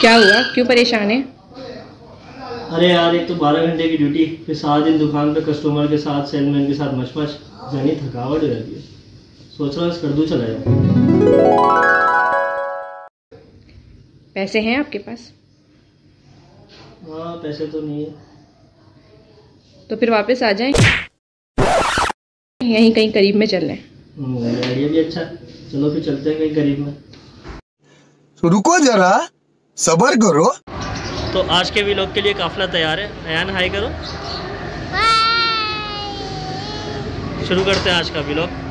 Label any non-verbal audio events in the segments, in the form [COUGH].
क्या हुआ? क्यों परेशान है? अरे यार एक तो बारह घंटे की ड्यूटी फिर सात दिन दुकान पे कस्टमर के साथ सेलमैन के साथ मशमश जानी थकावट हो जाती है। सोच रहा हूँ कर दूँ चला जाए पैसे हैं आपके पास? हाँ पैसे तो नहीं है। तो फिर वापस आ जाएँ? यहीं कहीं करीब में चल रहे आइडिया भी अच्छा। चलो फिर चलते हैं कहीं करीब में। तो रुको जरा सबर करो। तो आज के व्लॉग के लिए काफ़िला तैयार है। अयान हाई करो। शुरू करते हैं आज का व्लॉग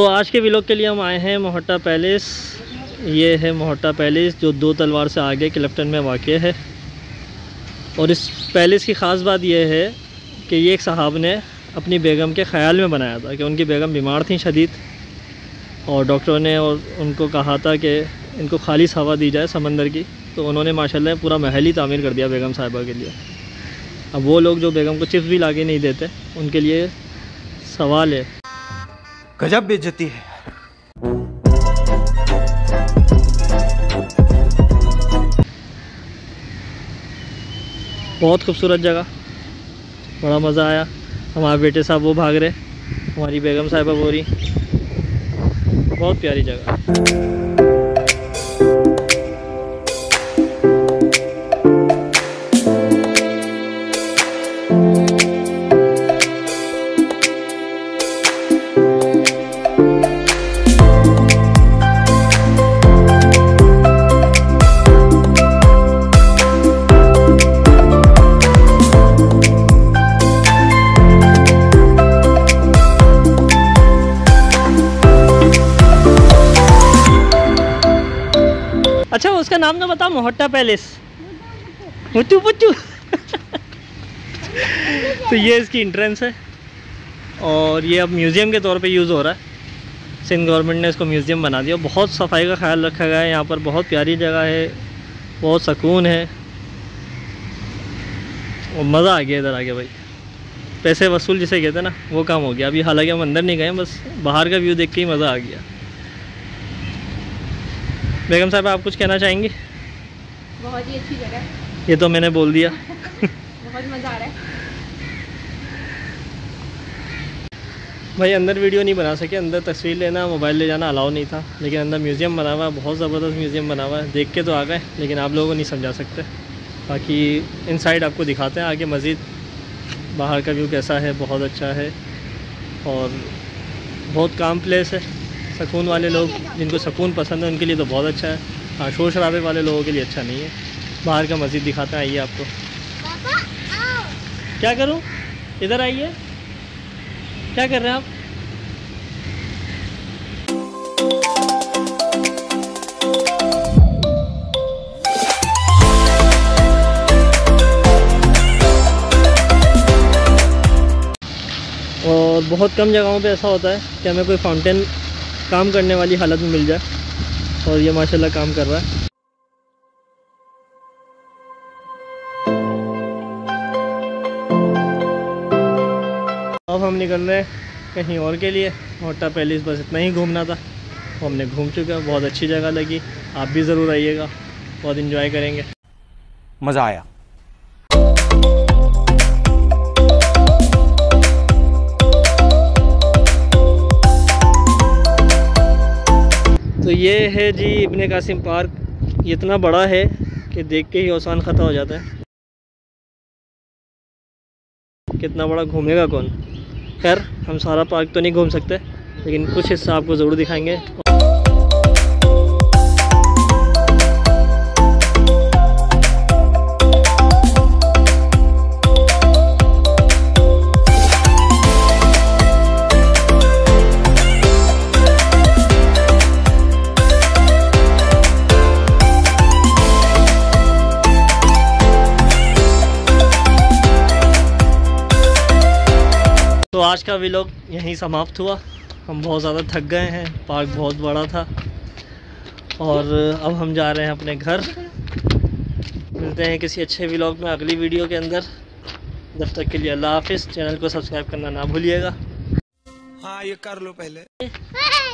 तो आज के व्लॉग के लिए हम आए हैं मोहट्टा पैलेस। ये है मोहट्टा पैलेस, जो दो तलवार से आगे क्लिफ्टन में वाक़ है। और इस पैलेस की ख़ास बात यह है कि ये एक साहब ने अपनी बेगम के ख्याल में बनाया था कि उनकी बेगम बीमार थी शदीद। और डॉक्टरों ने और उनको कहा था कि इनको खालिश हवा दी जाए समंदर की। तो उन्होंने माशाल्लाह पूरा महल ही तामीर कर दिया बेगम साहिबा के लिए। अब वो लोग जो बेगम को चिप्स भी ला नहीं देते, उनके लिए सवाल है गजब बेइज्जती है। बहुत खूबसूरत जगह। बड़ा मज़ा आया। हमारे बेटे साहब वो भाग रहे। हमारी बेगम साहिबा बोरी। बहुत प्यारी जगह। उसका नाम ना बताओ, मोहट्टा पैलेस। पुच्चू पुच्चू तो ये इसकी इंट्रेंस है। और ये अब म्यूज़ियम के तौर पे यूज़ हो रहा है। सिंध गवर्नमेंट ने इसको म्यूज़ियम बना दिया। बहुत सफ़ाई का ख्याल रखा गया है यहाँ पर। बहुत प्यारी जगह है। बहुत सुकून है। और मज़ा आ गया इधर आके भाई। पैसे वसूल जिसे कहते ना, वो काम हो गया। अभी हालाँकि हम अंदर नहीं गए, बस बाहर का व्यू देख के ही मज़ा आ गया। बेगम साहब आप कुछ कहना चाहेंगी? बहुत ही अच्छी जगह ये तो मैंने बोल दिया। बहुत मज़ा आ रहा है। भाई अंदर वीडियो नहीं बना सके। अंदर तस्वीर लेना मोबाइल ले जाना अलाउ नहीं था। लेकिन अंदर म्यूज़ियम बना हुआ है बहुत ज़बरदस्त म्यूज़ियम बना हुआ है। देख के तो आ गए लेकिन आप लोगों को नहीं समझा सकते। बाकी इनसाइड आपको दिखाते हैं आगे मज़ीद बाहर का व्यू कैसा है बहुत अच्छा है। और बहुत काम प्लेस है। सुकून वाले लोग, जिनको सुकून पसंद है, उनके लिए तो बहुत अच्छा है। हाँ शोर शराबे वाले लोगों के लिए अच्छा नहीं है। बाहर का मस्जिद दिखाते हैं, आइए आपको। क्या करूँ? इधर आइए। क्या कर रहे हैं आप? और बहुत कम जगहों पे ऐसा होता है कि हमें कोई फाउंटेन काम करने वाली हालत में मिल जाए। और ये माशाल्लाह काम कर रहा है। अब हम निकल रहे हैं कहीं और के लिए। मोटा पैलेस बस इतना ही घूमना था। वो हमने घूम चुका बहुत अच्छी जगह लगी। आप भी ज़रूर आइएगा। बहुत इन्जॉय करेंगे। मज़ा आया। तो ये है जी इब्ने कासिम पार्क। इतना बड़ा है कि देख के ही औसान ख़त्म हो जाता है। कितना बड़ा घूमेगा कौन? खैर, हम सारा पार्क तो नहीं घूम सकते, लेकिन कुछ हिस्सा आपको ज़रूर दिखाएँगे। आज का व्लॉग यहीं समाप्त हुआ। हम बहुत ज़्यादा थक गए हैं पार्क बहुत बड़ा था। और अब हम जा रहे हैं अपने घर। मिलते हैं किसी अच्छे व्लॉग में अगली वीडियो के अंदर। जब तक के लिए अल्लाह हाफिज़। चैनल को सब्सक्राइब करना ना भूलिएगा। हाँ ये कर लो पहले। [LAUGHS]